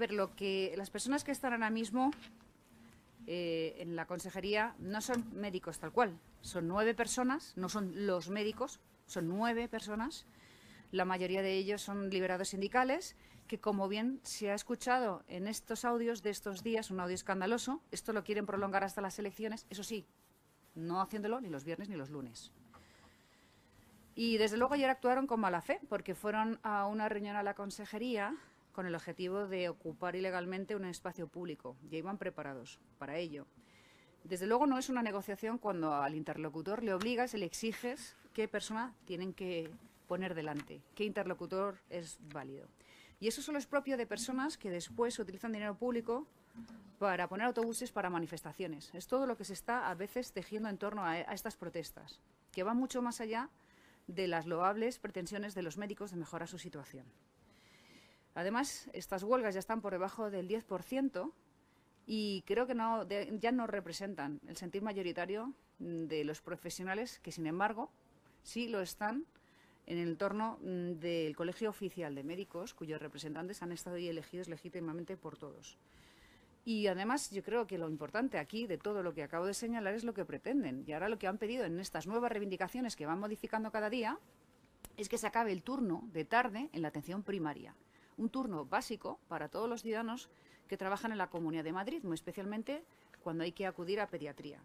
ver, lo que las personas que están ahora mismo eh, en la consejería no son médicos tal cual, son nueve personas, no son los médicos, son nueve personas. La mayoría de ellos son liberados sindicales, que como bien se ha escuchado en estos audios de estos días, un audio escandaloso, esto lo quieren prolongar hasta las elecciones, eso sí, no haciéndolo ni los viernes ni los lunes. Y desde luego ayer actuaron con mala fe, porque fueron a una reunión a la consejería con el objetivo de ocupar ilegalmente un espacio público. Ya iban preparados para ello. Desde luego no es una negociación cuando al interlocutor le obligas, le exiges qué persona tienen que poner delante, qué interlocutor es válido. Y eso solo es propio de personas que después utilizan dinero público para poner autobuses para manifestaciones. Es todo lo que se está a veces tejiendo en torno a, a estas protestas, que va mucho más allá de las loables pretensiones de los médicos de mejorar su situación. Además, estas huelgas ya están por debajo del 10% y creo que no, ya no representan el sentir mayoritario de los profesionales que, sin embargo, sí lo están en el entorno mm, del Colegio Oficial de Médicos, cuyos representantes han estado elegidos legítimamente por todos. Y además yo creo que lo importante aquí de todo lo que acabo de señalar es lo que pretenden. Y ahora lo que han pedido en estas nuevas reivindicaciones que van modificando cada día es que se acabe el turno de tarde en la atención primaria. Un turno básico para todos los ciudadanos que trabajan en la Comunidad de Madrid, muy especialmente cuando hay que acudir a pediatría.